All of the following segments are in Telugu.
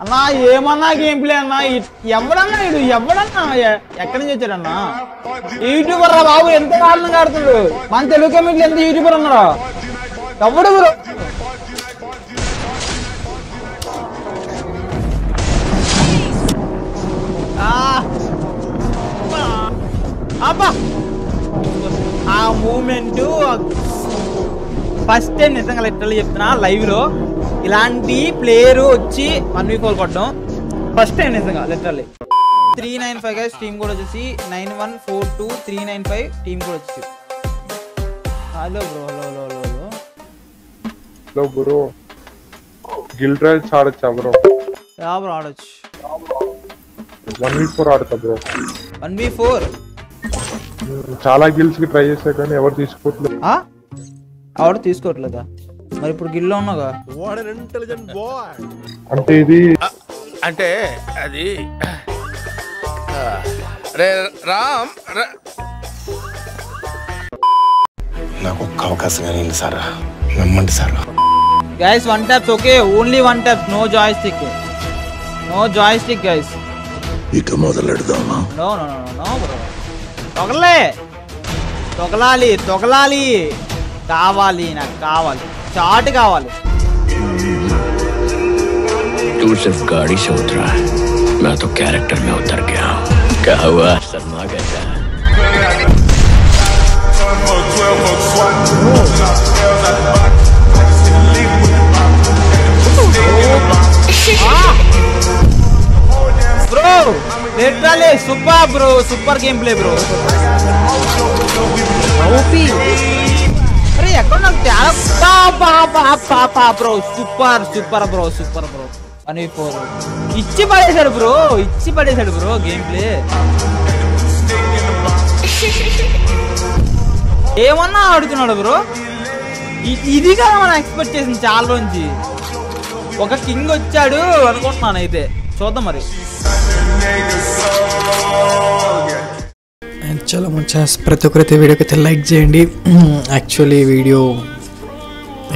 అన్నా ఏమన్నా గేమ్ ప్లే అన్నా ఎవడన్నా ఇడు ఎవడన్నా ఎక్కడి నుంచి వచ్చాడన్నా? యూట్యూబర్ రా బాబు ఎంత కారణంగా ఆడుతుడు మన తెలుగు కమిటీలు ఎంత యూట్యూబర్ అన్నారా ఎవడు బ్రో అబ్బా. ఆ మూమెంట్ ఫస్ట్ టైం నిజంగా లిటరల్లీ చెప్తున్నా లైవ్లో. ఇలాంటి ప్లేయర్ వచ్చి వన్ వీక్ ఫోర్ కొట్టడం ఫస్ట్ టైం నిజంగా literally three nine five guys team కూడా వచ్చేసి nine one four two three nine five team కూడా వచ్చేసి. Hello bro hello hello hello hello hello bro Gill trials ఆడచ్చా bro yeah bro ఆడొచ్చు. వన్ వీక్ ఫోర్ ఆడతా బ్రో వన్ బి ఫోర్ చాలా గిల్స్కి ట్రై చేసా కానీ ఎవరు తీసుకోవట్లేదు ఆవిడ తీసుకోవట్లేదా? మరి ఇప్పుడు గిల్లో ఉన్నాగా అంటే ఇది అంటే అది రే రామ్ నాకు ఒక్క అవకాశం కానీ సార్. నమ్మండి sir. Guys one taps okay only one taps no joystick no joystick guys ఇక మొదలెడదామా? No no no no bro తొగలే. తొగలాలి తొగలాలి. కావాలి నాకు కావాలి. చాట్ కావాలి तू सिर्फ गाड़ी से उतरा है मैं तो कैरेक्टर में उतर गया हूँ क्या हुआ शर्मा कैसा है bro literally super bro super game play bro OP అరే ఎక్కడ నాకు తేడా? బా బా బా బా bro. Super super bro super bro. One four ఇచ్చి పడేశాడు బ్రో. ఇచ్చి పడేశాడు బ్రో గేమ్ ప్లే ఏమన్నా ఆడుతున్నాడు బ్రో? ఇది కదా మనం ఎక్స్పెక్ట్ చేసింది చాలా రోజు ఒక కింగ్ వచ్చాడు అనుకుంటున్నాను అయితే. చూద్దాం మరి. చాలా మంచిగా ప్రతి ఒక్కరైతే వీడియోకి లైక్ చేయండి. యాక్చువల్లీ వీడియో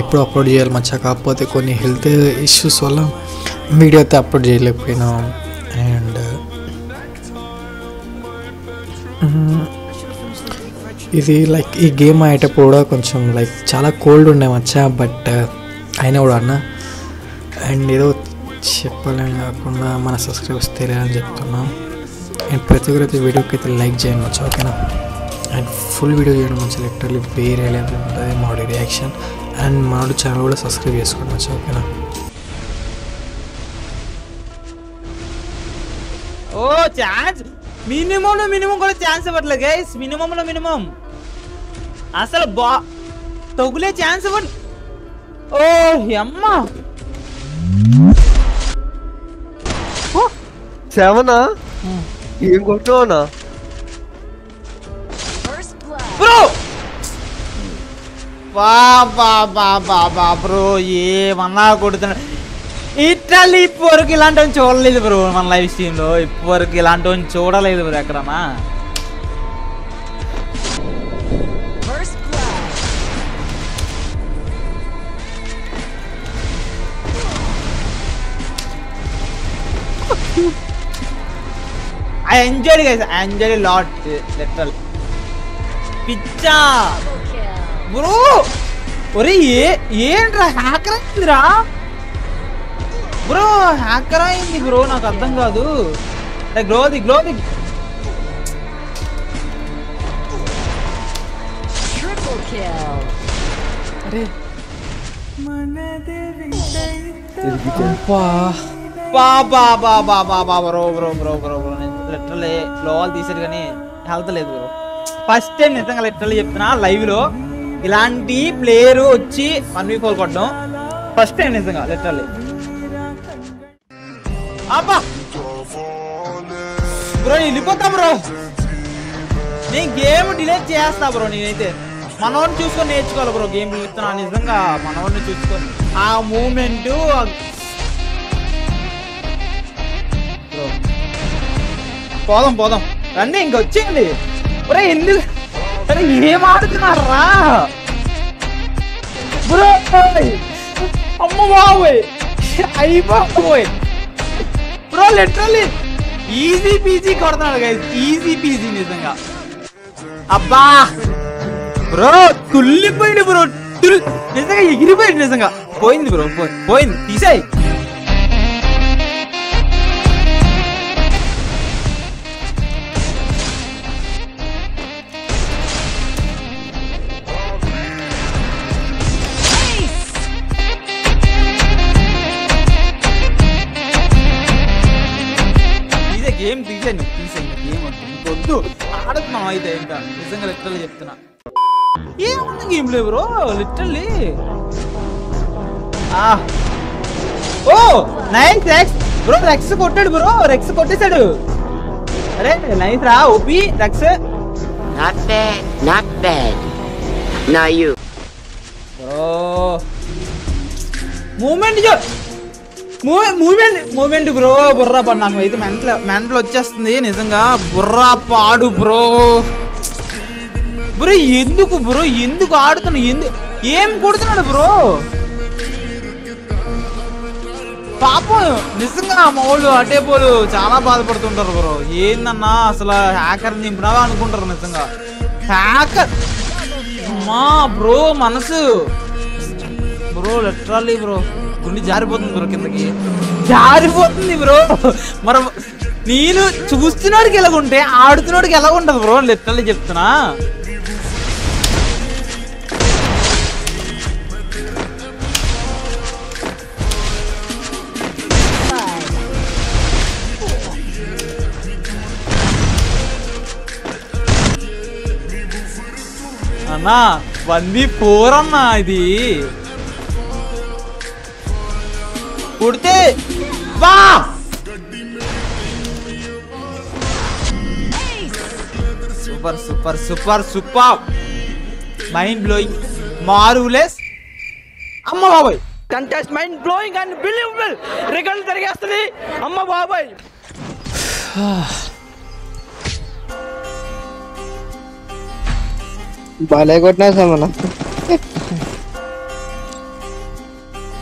ఎప్పుడు అప్లోడ్ చేయాలి మంచిగా కాకపోతే కొన్ని హెల్త్ ఇష్యూస్ వల్ల వీడియో అయితే అప్లోడ్ చేయలేకపోయినా. అండ్ ఇది లైక్ ఈ గేమ్ ఆడేటప్పుడు కూడా కొంచెం లైక్ చాలా కోల్డ్ ఉండే మచ్చా బట్ uh, అయినా కూడా అన్న. అండ్ ఏదో చెప్పాలని కాకుండా మన సబ్స్క్రైబర్స్ తెలియాలని చెప్తున్నాం. అండ్ ప్రతి ఒక్కరైతే వీడియోకి అయితే లైక్ చేయండి మచ్చా ఓకేనా అండ్ ఫుల్ వీడియో చేయడం మంచి లిటరల్లీ వేరే లెవెల్ ఉంటుంది మాడి రియాక్షన్ అండ్ మాడు ఛానల్ కూడా సబ్స్క్రైబ్ చేసుకోండి మచ్చా ఓకేనా ఓ ఛాన్స్ మినిమం మినిమం కూడా ఛాన్స్ ఇవ్వట్లేదు గైస్ మినిమం లో మినిమం అసలు బా తగులే ఛాన్స్ ఇవ్వండి. ఓ అమ్మ సెవెనా ఏం కొట్టుకోనా బ్రో! బా బా బా బ్రో ఏమన్నా కొడుతున్నా. ఇట్లా ఇప్పటివరకు ఇలాంటివి చూడలేదు బ్రో మన లైఫ్ స్ట్రీమ్లో ఇప్పటివరకు ఇలాంటివి చూడలేదు బ్రో ఎక్కడన్నా. I enjoy guys I enjoy lot literal పిచ్చా బ్రో ఒరే ఏ ఏంట్రా హ్యాకర్ అయిందిరా బ్రో హ్యాకర్ అయింది బ్రో నాకు అర్థం కాదు గ్లోది గ్లోది అరే బా బా బా బా బా బా bro bro bro bro bro literally లోవాలు తీసారు కానీ హెల్త్ లేదు బ్రో. ఫస్ట్ టైం నిజంగా లిటరలీ చెప్తున్నా లైవ్లో ఇలాంటి ప్లేయర్ వచ్చి వన్ వీక్ ఫోర్ కొట్టడం ఫస్ట్ టైం నిజంగా లిటరలీ. అబ్బా! బ్రో వెళ్ళిపోతా బ్రో. నేను గేమ్ డిలే చేస్తా బ్రో నేనైతే. మనోడిని చూసుకొని నేర్చుకోవాలి బ్రో గేమ్ చెప్తున్నా. నిజంగా మనోడిని చూసుకొని ఆ మూమెంట్ పోదాం పోదాం. రండి ఇంక వచ్చేయండి. ఒరే ఎందుకు? అరే ఏం ఆడుతున్నారా? బ్రో అమ్మ బాబోయ్. అయ్యి బాబోయ్. బ్రో లిటరల్లీ ఈజీ పీజీ కొడుతున్నాడు గైస్ ఈజీ పీజీ నిజంగా. అబ్బా. బ్రో తుల్లిపోయింది బ్రో. నిజంగా ఎగిరిపోయింది నిజంగా. పోయింది బ్రో పోయింది. తీసాయి. తీసే గేమ్ తీసాను తీసాను గేమ్ ఇంకొద్దు ఆడుతున్నాం అయితే ఇంకా. నిజంగా లిటరల్లీ చెప్తున్నా. ఏముంది గేమ్ లేవు bro literally oh nice Rex bro Rex కొట్టాడు బ్రో. రెక్స్ కొట్టేశాడు. అరే నైస్ రా OP Rex Not bad, not bad. Now you. Bro. Moment moment moment bro Borra పడు నాకు అయితే మెంట్ల మెంటల్ వచ్చేస్తుంది నిజంగా. బుర్రా పాడు బ్రో బ్రో ఎందుకు బ్రో ఎందుకు ఆడుతున్నా? ఎందుకు ఏం కొడుతున్నాడు బ్రో పాపం నిజంగా మా వాళ్ళు అటే పోలు చాలా బాధపడుతుంటారు బ్రో ఏందన్నా అసలు హ్యాకర్ నింపినావా అనుకుంటారు నిజంగా. హ్యాకర్ మా బ్రో మనసు. బ్రో లిటరల్లీ బ్రో గుండి జారిపోతుంది బ్రో కిందకి. జారిపోతుంది బ్రో. మరి నేను చూస్తున్నాడికి ఎలాగుంటే ఆడుతున్నాడికి ఎలా బ్రో? లిటరల్లీ చెప్తున్నా. అన్నా వన్ వి ఫోర్ అన్నా ఇది. కుడితే వా super super super super. Mind blowing మారులెస్ అమ్మ బాబాయ్. Contest mind blowing unbelievable result జరిగేస్తుంది. అమ్మ బాబాయ్. భలే కొట్టినా సమన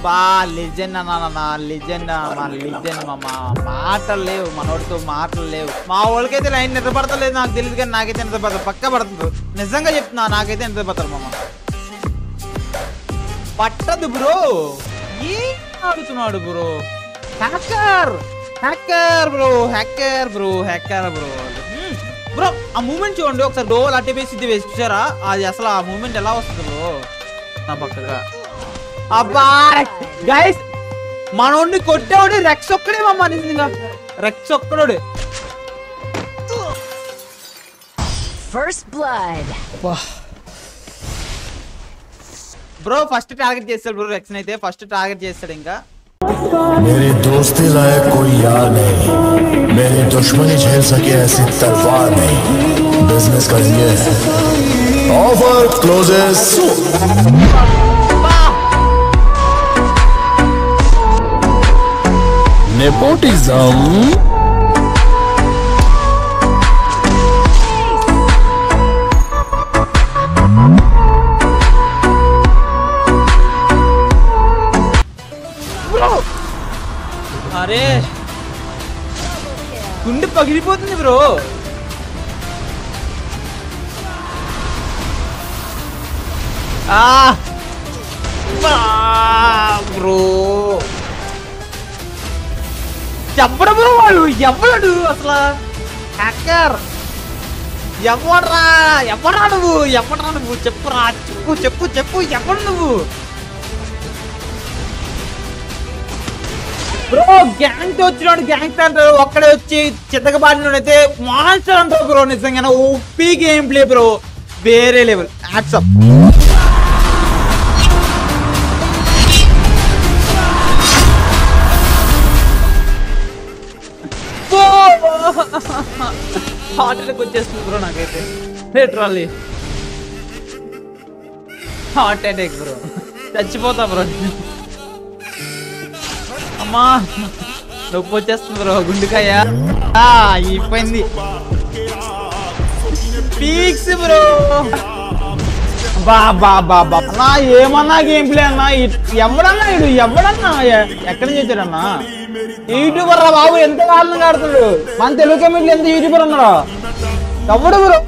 బా లెజెండ్ అన్నా లెజెండ్ మా లెజెండ్ మా మాటలు లేవు మనోడితో మాటలు లేవు. మా వాళ్ళకైతే లైన్ నిద్రపడతలేదు నాకు తెలియదు కానీ నాకైతే నిద్రపడతారు పక్క పడుతుంది నిజంగా చెప్తున్నా నాకైతే నిద్రపడతారు మామ. పట్టదు బ్రో. ఏం ఆడుతున్నాడు bro? Hacker! Hacker bro hacker bro hacker bro. Bro ఆ మూమెంట్ చూడండి. ఒకసారి డోల్ అట్టి వేసి ఇది వేసి చూసారా? అది అసలు ఆ మూమెంట్ ఎలా వస్తుంది బ్రో? నా పక్కగా. అబ్బా గైస్ మనోడిని కొట్టేవాడు రెక్స్ ఒక్కడే మమ్మ నిజంగా rex ఒక్కడోడు First blood. Bro first target చేస్తాడు బ్రో రెక్స్ అయితే ఫస్ట్ టార్గెట్ చేస్తాడు ఇంకా मेरी दोस्ती लायक कोई यार नहीं मेरी दुश्मनी झेल सके ऐसी तलवार नहीं बिजनेस करेंगे ऑफर क्लोजेस నెపోటిజం అరే. గుండె పగిలిపోతుంది బ్రో. ఆ. ఎవడమో బ్రో వాడు ఎవడు అసలు? హ్యాకర్ ఎవడరా ఎవడ్రా నువ్వు? ఎవడరా నువ్వు? చెప్పురా చెప్పు చెప్పు చెప్పు ఎవడు నువ్వు? బ్రో గ్యాంగ్తో వచ్చినాడు గ్యాంగ్ అంటారు ఒక్కడే వచ్చి చిత్తకబాడినోడైతే మాన్స్టర్ అంటారు బ్రో నిజంగా ఓపీ గేమ్ ప్లే బ్రో వేరే లెవెల్ యాక్సప్ హార్ట్ అటాక్ వచ్చేస్తుంది బ్రో నాకైతే. Literally heart attack bro. చచ్చిపోతా బ్రో అమ్మా. నొప్పి వచ్చేస్తుంది బ్రో గుండెకాయ. ఆ, అయిపోయింది. Peaks bro. బా బా బా బా. అన్నా ఏమన్నా గేమ్ ప్లే అన్నా ఎవడన్నా ఇడు ఎవడన్నా? ఎక్కడ చేశాడన్నా యూట్యూబర్ రా బాబు ఎంత కారణంగా ఆడుతున్నాడు మన తెలుగు కమిటీలో ఎంత యూట్యూబర్ ఉన్నాడు ఎవడు bro.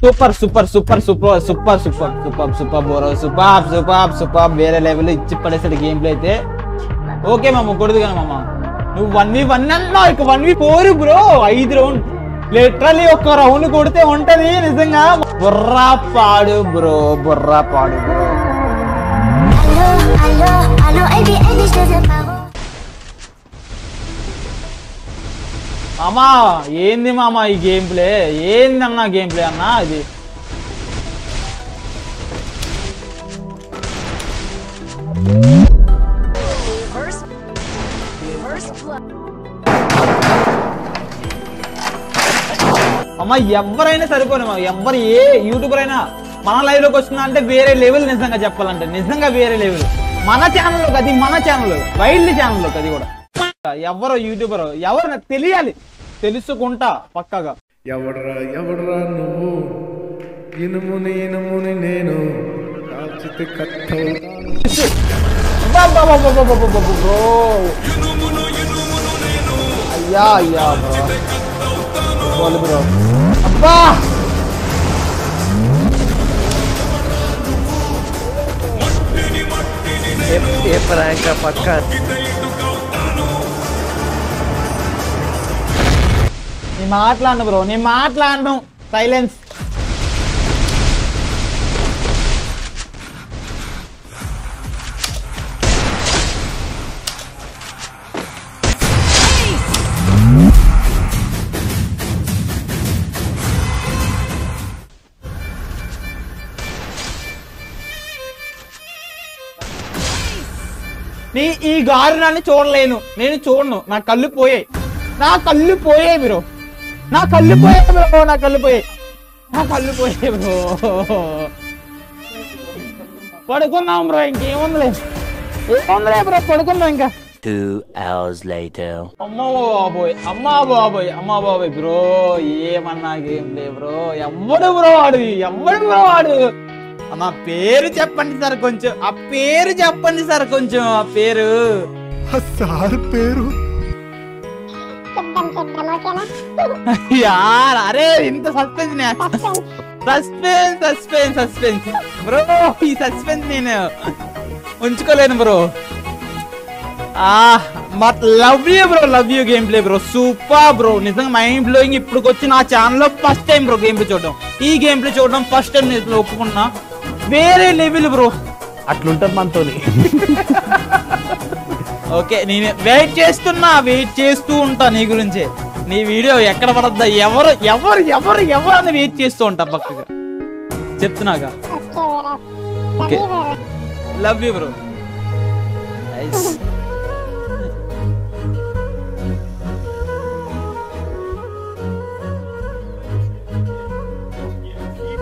Super super super super super super super super bro super super super వేరే లెవెల్ ఇచ్చి పడేసాడు గేమ్ ప్లే అయితే ఓకే మామ కొడదు కానీ మామ. నువ్వు వన్ వి వన్ అన్నావు ఇక వన్ వి ఫోర్ బ్రో ఐదు రౌండ్ లిటరలీ ఒక్క రౌండ్ కొడితే ఉంటది నిజంగా. బుర్రా పాడు బ్రో బుర్రా పాడు బ్రో Allo, ఏంది మామ ఈ గేమ్ ప్లే ఏంది అన్న గేమ్ ప్లే అన్నా ఇది? అమ్మ ఎవరైనా సరిపోను మా ఎవరు ఏ యూట్యూబర్ అయినా మన లైవ్లోకి వస్తుందా అంటే వేరే లెవెల్ నిజంగా చెప్పాలంటే. నిజంగా వేరే లెవెల్ మన ఛానల్ అది మన ఛానల్ వైల్డ్ ఛానల్ అది కూడా. ఎవరో యూట్యూబర్ ఎవరు తెలియాలి. తెలుసుకుంటా పక్కగా. ఎవడ్రా ఎవడ్రా నువ్వు? ఇనుముని ఇనుముని నేను. అయ్యా అయ్యా బ్రో పోలు బ్రో. అబ్బా! ఏ ప్రాంక్ పక్క? నీ మాట్లాడను బ్రో నేను మాట్లాడను. సైలెన్స్ నీ ఈ గారునాన్ని చూడలేను. నేను చూడను. నా కళ్ళు పోయాయి. నా కళ్ళు పోయాయి బ్రో. నా కళ్ళు పోయాయి బ్రో. నా కళ్ళు పోయాయి. నా కళ్ళు పోయాయి బ్రో. పడుకుందాం బ్రో ఇంకేముందిలే. ఏముందిలే బ్రో పడుకుందాం ఇంకా. Two hours later. అమ్మా బాబోయ్ అమ్మా బాబోయ్ అమ్మా బాబోయ్ బ్రో ఏమన్నా గేమ్ లే బ్రో. ఎవ్వడు బ్రో వాడు ఎవ్వడు బ్రో వాడు. అమ్మా పేరు చెప్పండి సార్ కొంచెం. ఆ పేరు చెప్పండి సార్ కొంచెం ఆ పేరు. సార్ పేరు? యార్ అరే ఇంత suspense suspense suspense suspense bro ఈ సస్పెన్స్ నేను ఉంచుకోలేను bro. Love you bro love you game play bro. Super bro. నిజంగా మైండ్ బ్లోయింగ్ ఇప్పుడు వచ్చి నా ఛానల్లో first time bro game play చూడడం. ఈ గేమ్ ప్లే చూడడం ఫస్ట్ టైం నేను ఒప్పుకున్నా. వేరే లెవెల్ బ్రో. అట్లుంటది మనతోని. ఓకే నేను వెయిట్ చేస్తున్నా వెయిట్ చేస్తూ ఉంటా నీ గురించి. నీ వీడియో ఎక్కడ పడద్దా? ఎవరు ఎవరు ఎవరు ఎవరు అని వెయిట్ చేస్తూ ఉంటా పక్కగా. చెప్తున్నాగా? Okay love you bro